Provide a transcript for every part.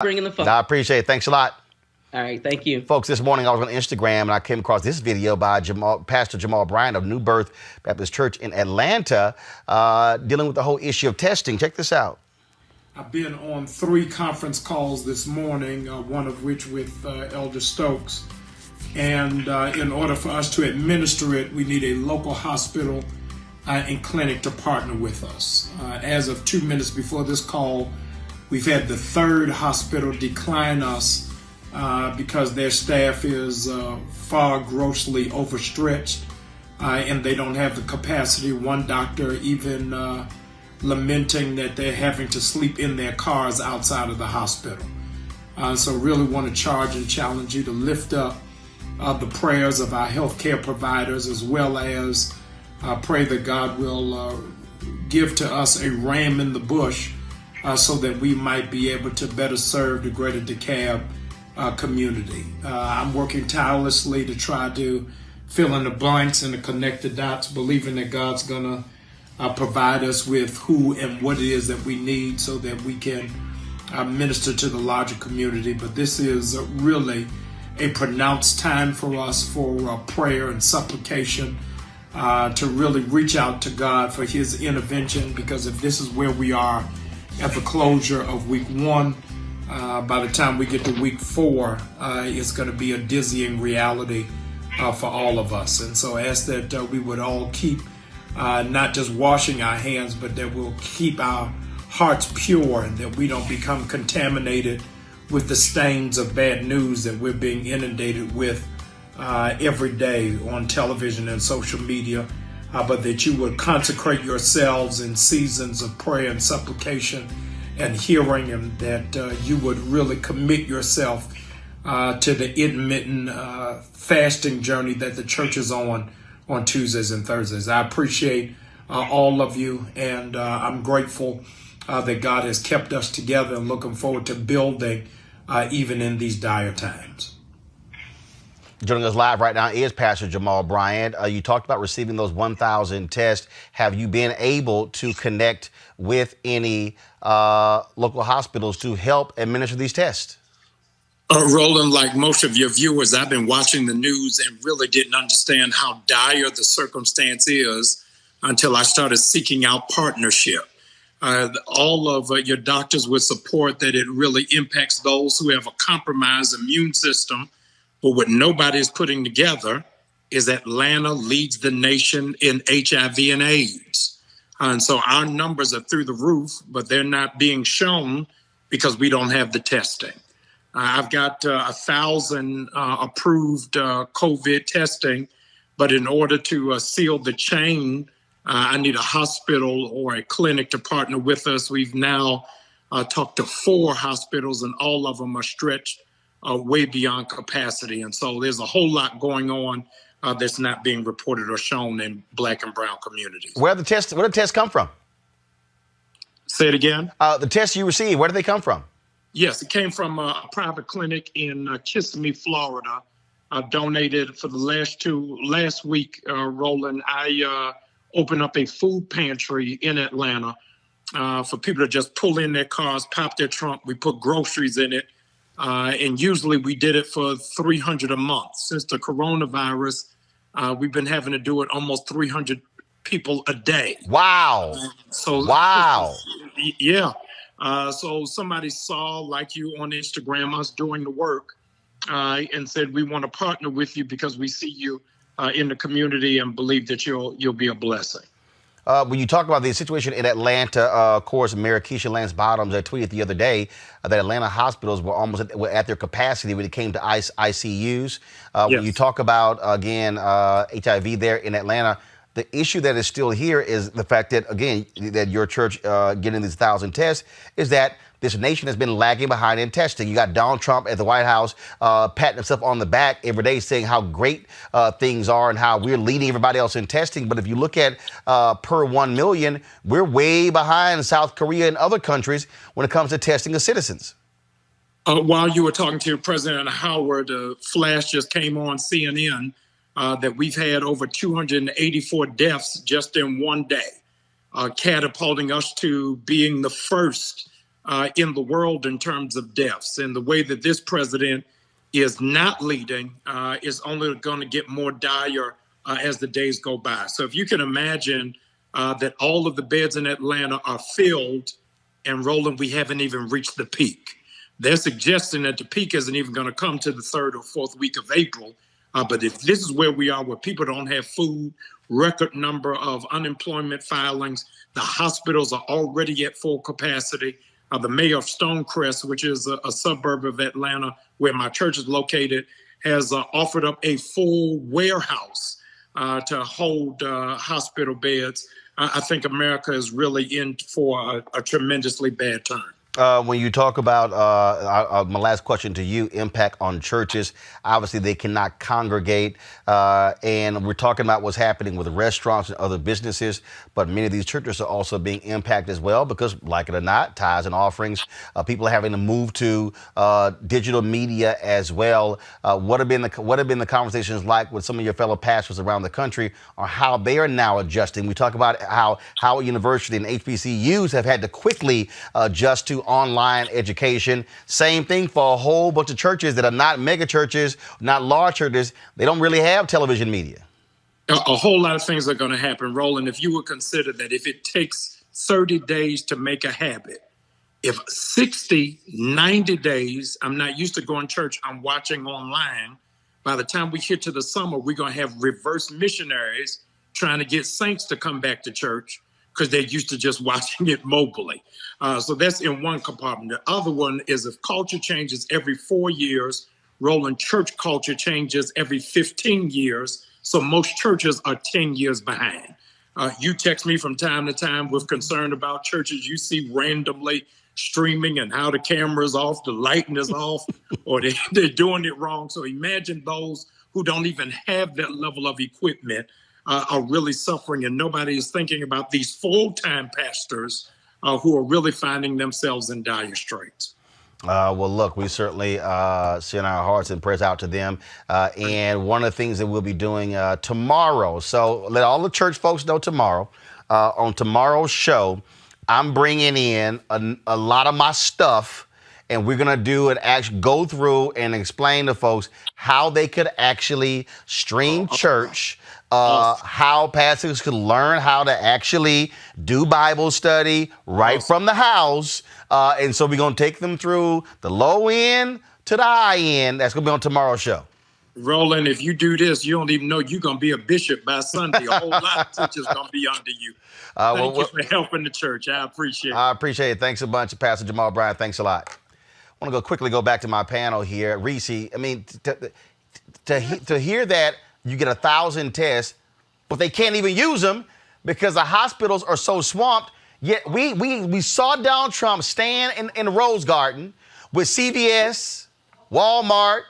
bringing the phone. I appreciate it. Thanks a lot. All right, thank you. Folks, this morning I was on Instagram and I came across this video by Jamal, Pastor Jamal Bryant of New Birth Baptist Church in Atlanta uh, dealing with the whole issue of testing. Check this out. I've been on three conference calls this morning, uh, one of which with uh, Elder Stokes. And uh, in order for us to administer it, we need a local hospital uh, and clinic to partner with us. Uh, as of two minutes before this call, we've had the third hospital decline us uh, because their staff is uh, far grossly overstretched uh, and they don't have the capacity. One doctor even uh, lamenting that they're having to sleep in their cars outside of the hospital. Uh, so, really want to charge and challenge you to lift up the prayers of our healthcare providers as well as pray that God will give to us a ram in the bush so that we might be able to better serve the greater DeKalb uh, community. Uh, I'm working tirelessly to try to fill in the blanks and to connect the dots, believing that God's going to uh, provide us with who and what it is that we need so that we can uh, minister to the larger community. But this is really a pronounced time for us for uh, prayer and supplication. Uh, to really reach out to God for His intervention, because if this is where we are at the closure of week one, uh, by the time we get to week four, uh, it's going to be a dizzying reality uh, for all of us. And so I ask that uh, we would all keep uh, not just washing our hands, but that we'll keep our hearts pure and that we don't become contaminated with the stains of bad news that we're being inundated with uh, every day on television and social media. But that you would consecrate yourselves in seasons of prayer and supplication and hearing and that uh, you would really commit yourself uh, to the intermittent uh, fasting journey that the church is on on Tuesdays and Thursdays. I appreciate uh, all of you, and uh, I'm grateful uh, that God has kept us together and looking forward to building even in these dire times. Joining us live right now is Pastor Jamal Bryant. Uh, you talked about receiving those 1,000 tests. Have you been able to connect with any uh, local hospitals to help administer these tests? Uh, Roland, like most of your viewers, I've been watching the news and really didn't understand how dire the circumstance is until I started seeking out partnership. Uh, all of uh, your doctors would support that it really impacts those who have a compromised immune system but what nobody is putting together is Atlanta leads the nation in HIV and AIDS. And so our numbers are through the roof, but they're not being shown because we don't have the testing. I've got uh, a thousand uh, approved uh, COVID testing, but in order to uh, seal the chain, I need a hospital or a clinic to partner with us. We've now talked to four hospitals, and all of them are stretched uh, way beyond capacity. And so there's a whole lot going on uh, that's not being reported or shown in black and brown communities. Where the tests where the tests come from? Say it again. Uh, the tests you received, where did they come from? Yes, it came from a, private clinic in uh, Kissimmee, Florida. I donated for the last two last week, uh, Roland. I uh, opened up a food pantry in Atlanta uh, for people to just pull in their cars, pop their trunk. We put groceries in it uh, and usually we did it for 300 a month. Since the coronavirus, uh, we've been having to do it almost 300 people a day. Wow. Uh, so, wow. Yeah. Uh, so somebody saw, like you on Instagram, us doing the work uh, and said, we want to partner with you because we see you uh, in the community and believe that you'll, you'll be a blessing. Uh, when you talk about the situation in Atlanta, uh, of course, Mayor Keisha Lance Bottoms uh, tweeted the other day uh, that Atlanta hospitals were almost at, were at, their capacity when it came to ICUs. Uh, yes. When you talk about, again, HIV uh, there in Atlanta, the issue that is still here is the fact that, again, that your church getting these thousand tests is that this nation has been lagging behind in testing. You got Donald Trump at the White House uh, patting himself on the back every day, saying how great uh, things are and how we're leading everybody else in testing. But if you look at uh, per 1 million, we're way behind South Korea and other countries when it comes to testing of citizens. Uh, while you were talking to President Howard, a flash just came on CNN uh, that we've had over 284 deaths just in one day, uh, catapulting us to being the first uh, in the world in terms of deaths. And the way that this president is not leading uh, is only going to get more dire uh, as the days go by. So if you can imagine uh, that all of the beds in Atlanta are filled and Roland, we haven't even reached the peak. They're suggesting that the peak isn't even going to come to the third or fourth week of April. Uh, but if this is where we are, where people don't have food, record number of unemployment filings, the hospitals are already at full capacity. Uh, the mayor of Stonecrest, which is a, a, suburb of Atlanta where my church is located, has uh, offered up a full warehouse uh, to hold uh, hospital beds. I, I, think America is really in for a, a tremendously bad time. Uh, when you talk about uh, uh, my last question to you, impact on churches, obviously they cannot congregate, uh, and we're talking about what's happening with restaurants and other businesses. But many of these churches are also being impacted as well because, like it or not, tithes and offerings. Uh, people are having to move to uh, digital media as well. what have been the what have been the conversations like with some of your fellow pastors around the country, on how they are now adjusting? We talk about how Howard University and HBCUs have had to quickly adjust to online education. Same thing for a whole bunch of churches that are not mega churches, not large churches. They don't really have television media. A, a whole lot of things are going to happen, Roland. If you would consider that if it takes 30 days to make a habit, if 60, 90 days, I'm not used to going to church, I'm watching online. By the time we get to the summer, we're going to have reverse missionaries trying to get saints to come back to church because they're used to just watching it mobilely. Uh, so that's in one compartment. The other one is if culture changes every four years, Roland church culture changes every 15 years. So most churches are 10 years behind. Uh, you text me from time to time with concern about churches you see randomly streaming and how the camera's off, the lighting is off, or they, they're doing it wrong. So imagine those who don't even have that level of equipment uh, are really suffering, and nobody is thinking about these full time pastors uh, who are really finding themselves in dire straits. Uh, well, look, we certainly uh, send our hearts and prayers out to them. Uh, and one of the things that we'll be doing uh, tomorrow, so let all the church folks know tomorrow, uh, on tomorrow's show, I'm bringing in a, a lot of my stuff and we're gonna do it actually go through and explain to folks how they could actually stream church uh, how pastors could learn how to actually do Bible study right from the house. Uh, and so we're going to take them through the low end to the high end. That's going to be on tomorrow's show. Roland, if you do this, you don't even know you're going to be a bishop by Sunday. A whole lot of teachers going to be under you. Uh, Thank well, you for helping the church. I appreciate it. I appreciate it. Thanks a bunch, Pastor Jamal Bryant. Thanks a lot. I want to go quickly go back to my panel here. Reese, I mean, to, to, to hear that – you get a thousand tests, but they can't even use them because the hospitals are so swamped. Yet we we we saw Donald Trump stand in, in Rose Garden with CVS, Walmart,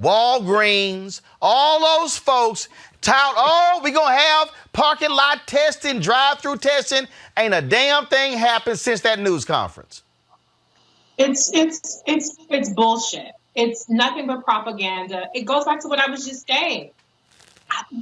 Walgreens, all those folks tout, oh, we gonna have parking lot testing, drive-through testing. Ain't a damn thing happened since that news conference. It's it's it's it's bullshit. It's nothing but propaganda. It goes back to what I was just saying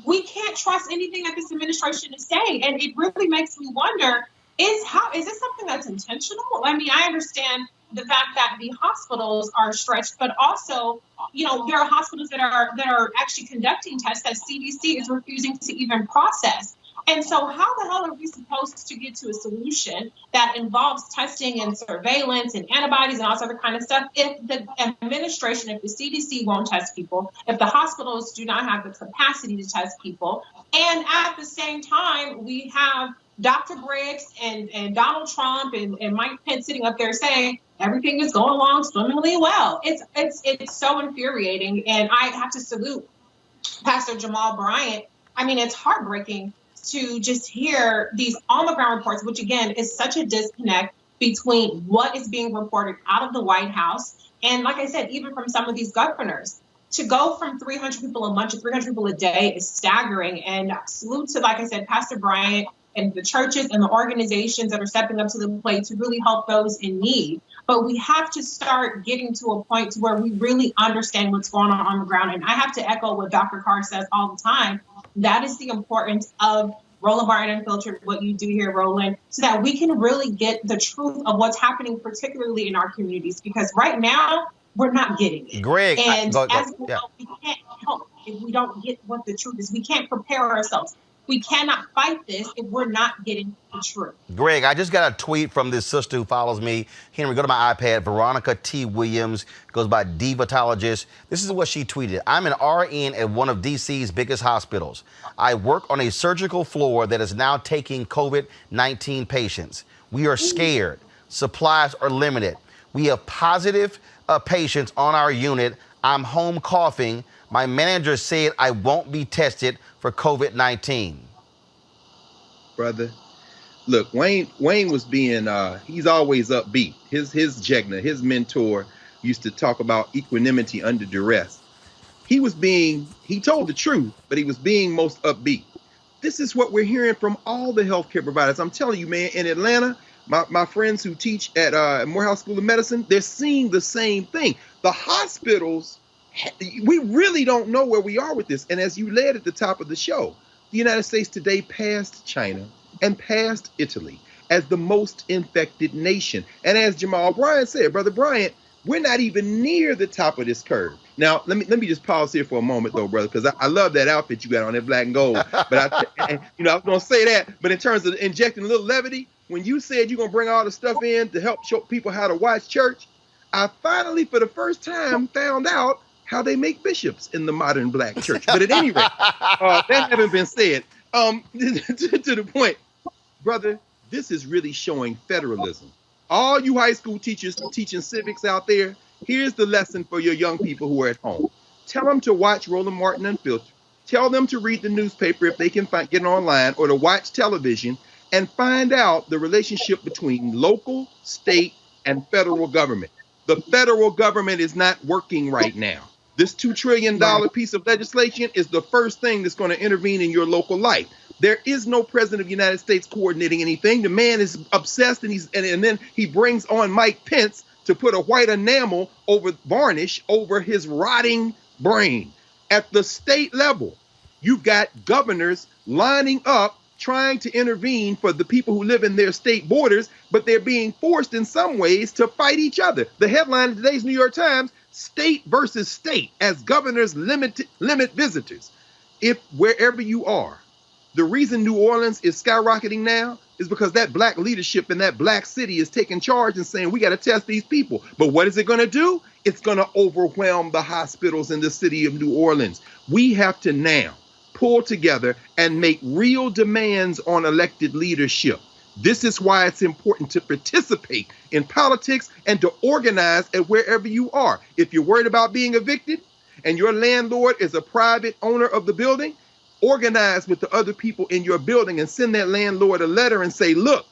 we can't trust anything that this administration is saying. And it really makes me wonder is how is this something that's intentional? I mean, I understand the fact that the hospitals are stretched, but also, you know, there are hospitals that are that are actually conducting tests that CDC is refusing to even process. And so, how the hell are we supposed to get to a solution that involves testing and surveillance and antibodies and all this other kind of stuff if the administration, if the CDC won't test people, if the hospitals do not have the capacity to test people, and at the same time, we have Dr. Birx and, and Donald Trump and, and Mike Pence sitting up there saying everything is going along swimmingly well. It's it's it's so infuriating, and I have to salute Pastor Jamal Bryant. I mean, it's heartbreaking to just hear these on the ground reports, which again is such a disconnect between what is being reported out of the White House and, like I said, even from some of these governors. To go from 300 people a month to 300 people a day is staggering. And salute to, like I said, Pastor Bryant and the churches and the organizations that are stepping up to the plate to really help those in need. But we have to start getting to a point to where we really understand what's going on on the ground. And I have to echo what Dr. Carr says all the time that is the importance of Roland Martin Unfiltered, what you do here, Roland, so that we can really get the truth of what's happening, particularly in our communities. Because right now, we're not getting it. Greg, and I, go, go, as we yeah. we can't help if we don't get what the truth is. We can't prepare ourselves. We cannot fight this if we're not getting the truth. Greg, I just got a tweet from this sister who follows me. Henry, go to my iPad. Veronica T. Williams goes by Divatologist. This is what she tweeted. I'm an RN at one of DC's biggest hospitals. I work on a surgical floor that is now taking COVID 19 patients. We are scared. Supplies are limited. We have positive uh, patients on our unit. I'm home coughing. My manager said I won't be tested for COVID 19? Brother, look, Wayne Wayne was being uh, he's always upbeat. His his Jegna, his mentor, used to talk about equanimity under duress. He was being he told the truth, but he was being most upbeat. This is what we're hearing from all the healthcare providers. I'm telling you, man, in Atlanta, my, my friends who teach at uh, Morehouse School of Medicine, they're seeing the same thing. The hospitals we really don't know where we are with this. And as you led at the top of the show, the United States today passed China and passed Italy as the most infected nation. And as Jamal Bryant said, Brother Bryant, we're not even near the top of this curve. Now, let me let me just pause here for a moment, though, brother, because I, I, love that outfit you got on, that black and gold. But I, and, you know, I was gonna say that. But in terms of injecting a little levity, when you said you're gonna bring all the stuff in to help show people how to watch church, I finally, for the first time, found out how they make bishops in the modern black church. But at any rate, uh, that having been said, um, to, to the point, brother, this is really showing federalism. All you high school teachers teaching civics out there, here's the lesson for your young people who are at home. Tell them to watch Roland Martin Unfiltered. Tell them to read the newspaper if they can find, get online or to watch television and find out the relationship between local, state, and federal government. The federal government is not working right now. This $2 trillion piece of legislation is the first thing that's going to intervene in your local life. There is no president of the United States coordinating anything. The man is obsessed, and he's and, and then he brings on Mike Pence to put a white enamel over varnish over his rotting brain. At the state level, you've got governors lining up trying to intervene for the people who live in their state borders, but they're being forced in some ways to fight each other. The headline of today's New York Times state versus state as governors limit limit visitors. If wherever you are, the reason New Orleans is skyrocketing now is because that black leadership in that black city is taking charge and saying we got to test these people. But what is it going to do? It's going to overwhelm the hospitals in the city of New Orleans. We have to now pull together and make real demands on elected leadership. This is why it's important to participate in politics and to organize at wherever you are. If you're worried about being evicted and your landlord is a private owner of the building, organize with the other people in your building and send that landlord a letter and say, look,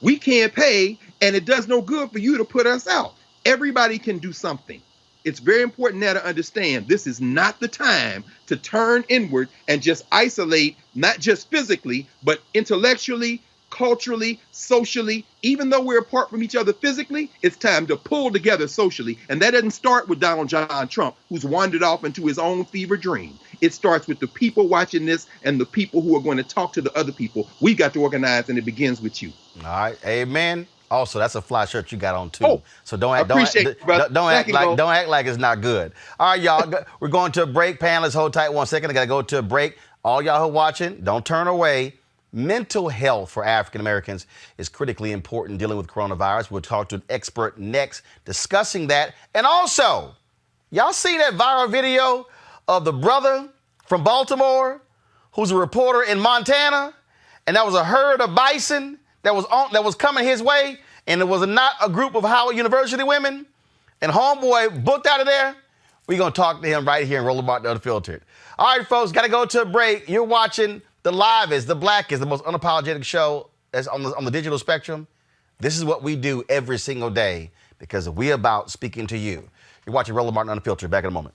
we can't pay and it does no good for you to put us out. Everybody can do something. It's very important now to understand this is not the time to turn inward and just isolate, not just physically, but intellectually culturally, socially, even though we're apart from each other physically, it's time to pull together socially. And that doesn't start with Donald John Trump, who's wandered off into his own fever dream. It starts with the people watching this and the people who are going to talk to the other people. We got to organize, and it begins with you. All right. Amen. Also, that's a fly shirt you got on too. Oh, so don't act, don't, act, don't, don't act like don't act like it's not good. All right, y'all. we're going to a break. Panelists, hold tight one second. I got to go to a break. All y'all who are watching, don't turn away. Mental health for African Americans is critically important dealing with coronavirus. We'll talk to an expert next discussing that. And also, y'all see that viral video of the brother from Baltimore who's a reporter in Montana? And that was a herd of bison that was on that was coming his way, and it was not a group of Howard University women. And homeboy booked out of there. We're gonna talk to him right here and in Roland Martin Unfiltered. All right, folks, gotta go to a break. You're watching the live is, the black is the most unapologetic show that's on the, on the digital spectrum. This is what we do every single day because we about speaking to you. You're watching Roland Martin Unfiltered. Back in a moment.